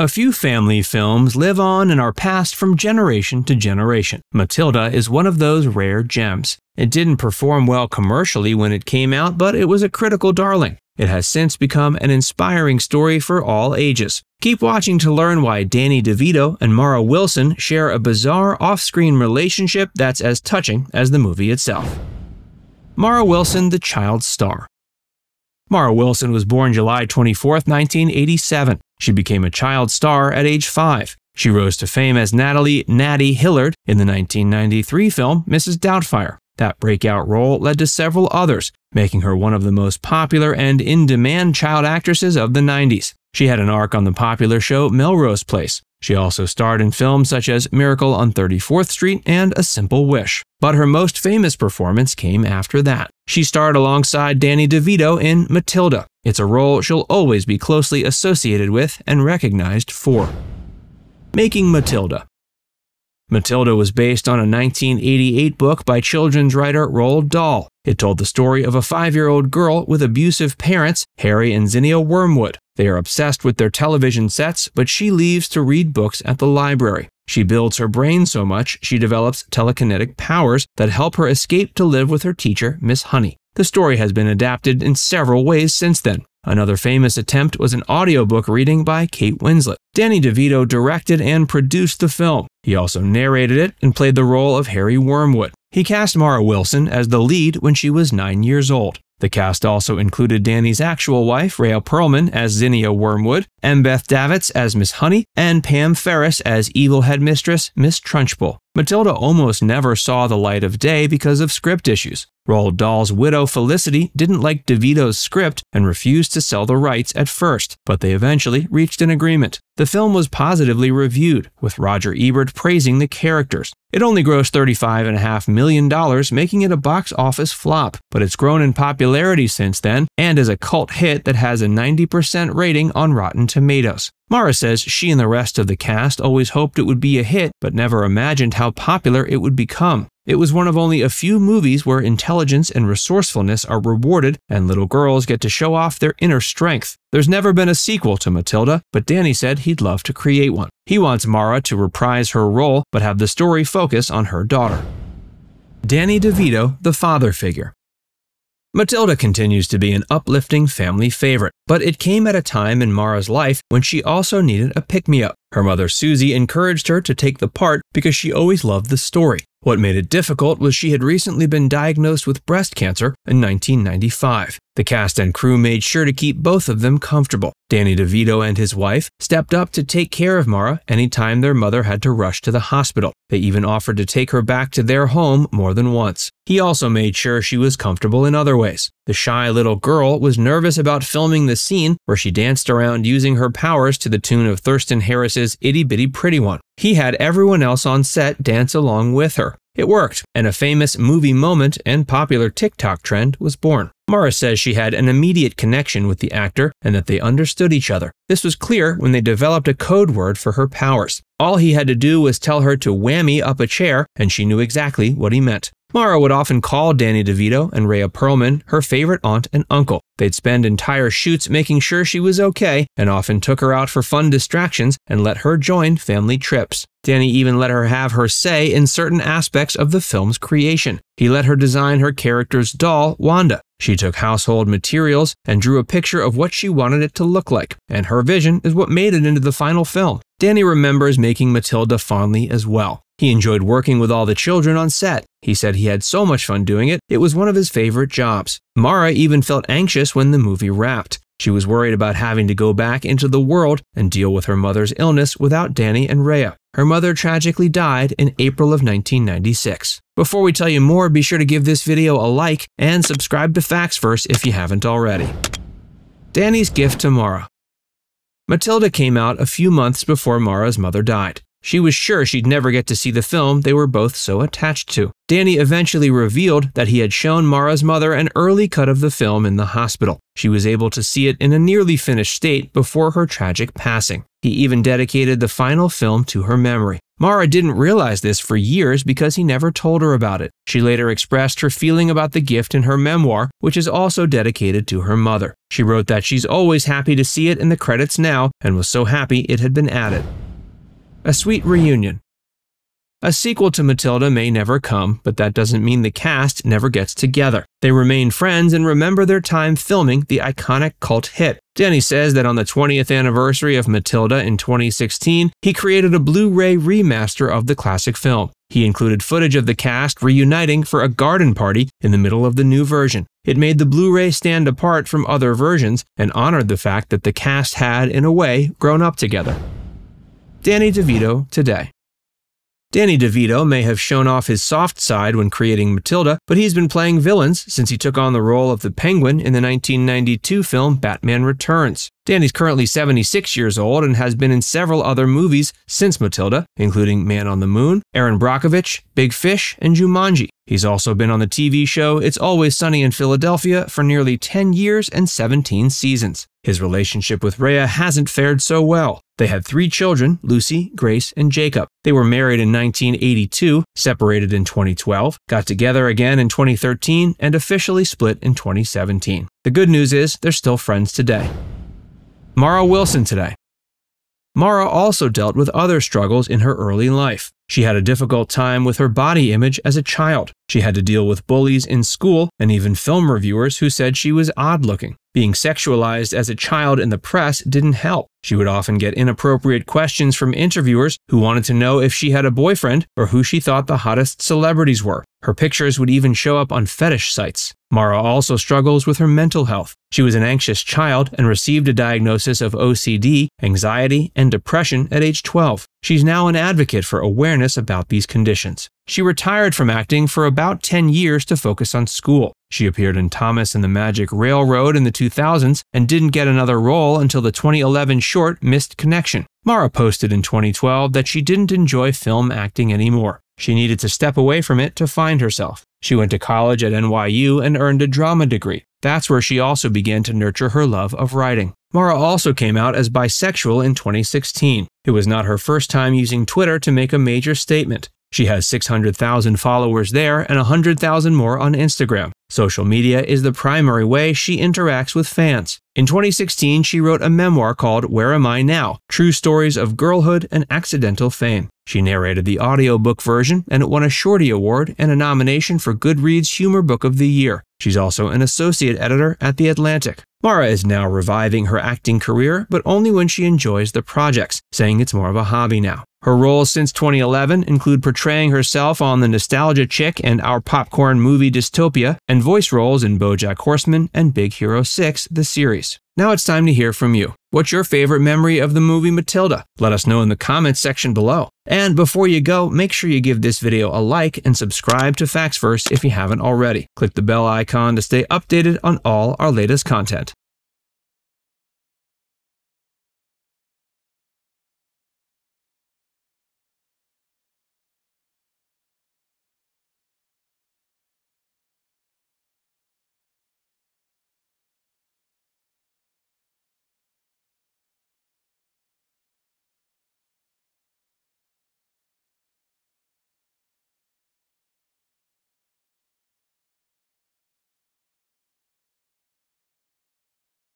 A few family films live on and are passed from generation to generation. Matilda is one of those rare gems. It didn't perform well commercially when it came out, but it was a critical darling. It has since become an inspiring story for all ages. Keep watching to learn why Danny DeVito and Mara Wilson share a bizarre off screen relationship that's as touching as the movie itself. Mara Wilson, the child star. Mara Wilson was born July 24, 1987. She became a child star at age 5. She rose to fame as Natalie Natty Hillard in the 1993 film Mrs. Doubtfire. That breakout role led to several others, making her one of the most popular and in demand child actresses of the 90s. She had an arc on the popular show Melrose Place. She also starred in films such as Miracle on 34th Street and A Simple Wish. But her most famous performance came after that. She starred alongside Danny DeVito in Matilda. It's a role she'll always be closely associated with and recognized for. Making Matilda. Matilda was based on a 1988 book by children's writer Roald Dahl. It told the story of a five year old girl with abusive parents, Harry and Zinnia Wormwood. They are obsessed with their television sets, but she leaves to read books at the library. She builds her brain so much she develops telekinetic powers that help her escape to live with her teacher, Miss Honey. The story has been adapted in several ways since then. Another famous attempt was an audiobook reading by Kate Winslet. Danny DeVito directed and produced the film. He also narrated it and played the role of Harry Wormwood. He cast Mara Wilson as the lead when she was nine years old. The cast also included Danny's actual wife, Rhea Perlman, as Zinnia Wormwood, and Beth Davidtz as Miss Honey, and Pam Ferris as evil headmistress Miss Trunchbull. Matilda almost never saw the light of day because of script issues. Roald Dahl's widow Felicity didn't like DeVito's script and refused to sell the rights at first, but they eventually reached an agreement. The film was positively reviewed, with Roger Ebert praising the characters. It only grossed $35.5 million, making it a box office flop, but it's grown in popularity since then and is a cult hit that has a 90% rating on Rotten Tomatoes. Mara says she and the rest of the cast always hoped it would be a hit, but never imagined how popular it would become. It was one of only a few movies where intelligence and resourcefulness are rewarded and little girls get to show off their inner strength. There's never been a sequel to Matilda, but Danny said he'd love to create one. He wants Mara to reprise her role, but have the story focus on her daughter. Danny DeVito, the father figure. Matilda continues to be an uplifting family favorite, but it came at a time in Mara's life when she also needed a pick me up. Her mother Susie encouraged her to take the part because she always loved the story. What made it difficult was she had recently been diagnosed with breast cancer in 1995. The cast and crew made sure to keep both of them comfortable. Danny DeVito and his wife stepped up to take care of Mara anytime their mother had to rush to the hospital. They even offered to take her back to their home more than once. He also made sure she was comfortable in other ways. The shy little girl was nervous about filming the scene where she danced around using her powers to the tune of Thurston Harris's Itty Bitty Pretty One. He had everyone else on set dance along with her. It worked, and a famous movie moment and popular TikTok trend was born. Mara says she had an immediate connection with the actor and that they understood each other. This was clear when they developed a code word for her powers. All he had to do was tell her to whammy up a chair, and she knew exactly what he meant. Mara would often call Danny DeVito and Rhea Perlman her favorite aunt and uncle. They'd spend entire shoots making sure she was okay and often took her out for fun distractions and let her join family trips. Danny even let her have her say in certain aspects of the film's creation. He let her design her character's doll, Wanda. She took household materials and drew a picture of what she wanted it to look like, and her vision is what made it into the final film. Danny remembers making Matilda fondly as well. He enjoyed working with all the children on set. He said he had so much fun doing it, it was one of his favorite jobs. Mara even felt anxious when the movie wrapped. She was worried about having to go back into the world and deal with her mother's illness without Danny and Rhea. Her mother tragically died in April of 1996. Before we tell you more, be sure to give this video a like and subscribe to Facts Verse if you haven't already. Danny's gift to Mara. Matilda came out a few months before Mara's mother died. She was sure she'd never get to see the film they were both so attached to. Danny eventually revealed that he had shown Mara's mother an early cut of the film in the hospital. She was able to see it in a nearly finished state before her tragic passing. He even dedicated the final film to her memory. Mara didn't realize this for years because he never told her about it. She later expressed her feeling about the gift in her memoir, which is also dedicated to her mother. She wrote that she's always happy to see it in the credits now and was so happy it had been added. A sweet reunion. A sequel to Matilda may never come, but that doesn't mean the cast never gets together. They remain friends and remember their time filming the iconic cult hit. Danny says that on the 20th anniversary of Matilda in 2016, he created a Blu ray remaster of the classic film. He included footage of the cast reuniting for a garden party in the middle of the new version. It made the Blu ray stand apart from other versions and honored the fact that the cast had, in a way, grown up together. Danny DeVito today. Danny DeVito may have shown off his soft side when creating Matilda, but he's been playing villains since he took on the role of the Penguin in the 1992 film Batman Returns. Danny's currently 76 years old and has been in several other movies since Matilda, including Man on the Moon, Erin Brockovich, Big Fish, and Jumanji. He's also been on the TV show It's Always Sunny in Philadelphia for nearly 10 years and 17 seasons. His relationship with Rhea hasn't fared so well. They had three children Lucy, Grace, and Jacob. They were married in 1982, separated in 2012, got together again in 2013, and officially split in 2017. The good news is they're still friends today. Mara Wilson today. Mara also dealt with other struggles in her early life. She had a difficult time with her body image as a child. She had to deal with bullies in school and even film reviewers who said she was odd looking. Being sexualized as a child in the press didn't help. She would often get inappropriate questions from interviewers who wanted to know if she had a boyfriend or who she thought the hottest celebrities were. Her pictures would even show up on fetish sites. Mara also struggles with her mental health. She was an anxious child and received a diagnosis of OCD, anxiety, and depression at age 12. She's now an advocate for awareness about these conditions. She retired from acting for about 10 years to focus on school. She appeared in Thomas and the Magic Railroad in the 2000s and didn't get another role until the 2011 short Missed Connection. Mara posted in 2012 that she didn't enjoy film acting anymore. She needed to step away from it to find herself. She went to college at NYU and earned a drama degree. That's where she also began to nurture her love of writing. Mara also came out as bisexual in 2016. It was not her first time using Twitter to make a major statement. She has 600,000 followers there and 100,000 more on Instagram. Social media is the primary way she interacts with fans. In 2016, she wrote a memoir called Where Am I Now? True Stories of Girlhood and Accidental Fame. She narrated the audiobook version and it won a Shorty Award and a nomination for Goodreads Humor Book of the Year. She's also an associate editor at The Atlantic. Mara is now reviving her acting career, but only when she enjoys the projects, saying it's more of a hobby now. Her roles since 2011 include portraying herself on The Nostalgia Chick and Our Popcorn Movie Dystopia, and voice roles in Bojack Horseman and Big Hero 6, the series. Now it's time to hear from you. What's your favorite memory of the movie Matilda? Let us know in the comments section below. And before you go, make sure you give this video a like and subscribe to Facts Verse if you haven't already. Click the bell icon to stay updated on all our latest content.